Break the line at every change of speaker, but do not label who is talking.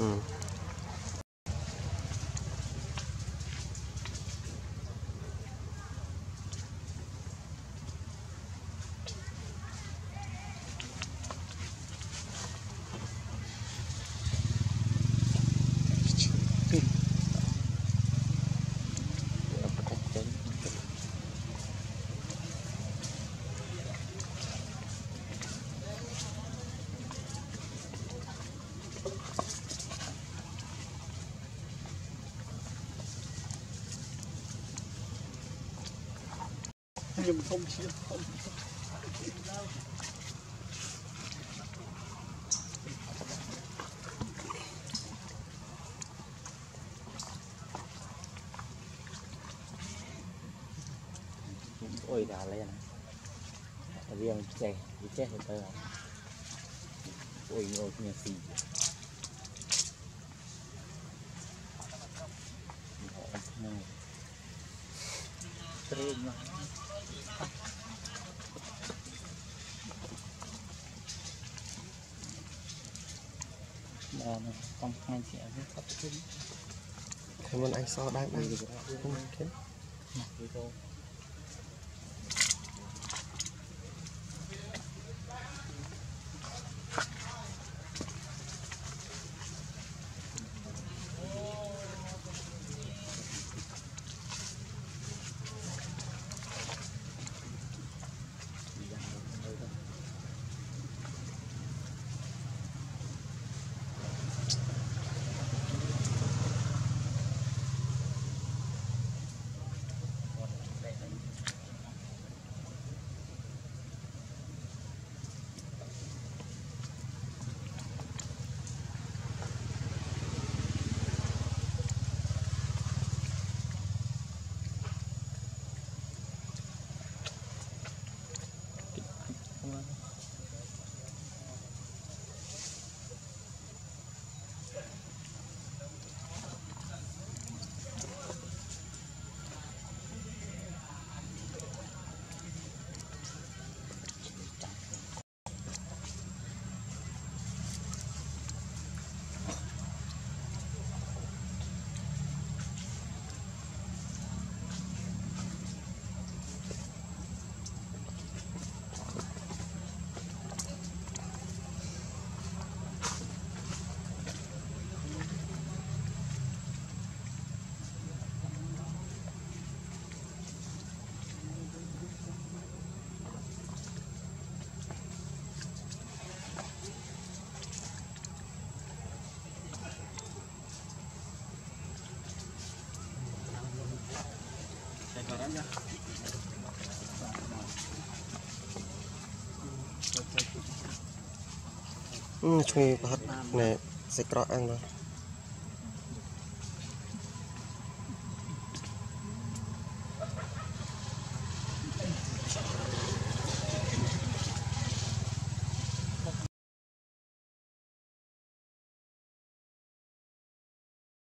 Mm.
Nhưng mà không chia không ôi đã lên à. riêng trẻ thì chết hết tơ à. ôi ôi nhà xì. Thank you. ត្រីណាបាទកំខាញ់ជាអីគាត់ជិះ
ខ្ញុំមិនអាចសោះដែរបាទ
ខ្ញុំ
គេ
មកទៅ
ឈ្ងុយប្រហិតណែសាច់ក្រកអាំងបាទ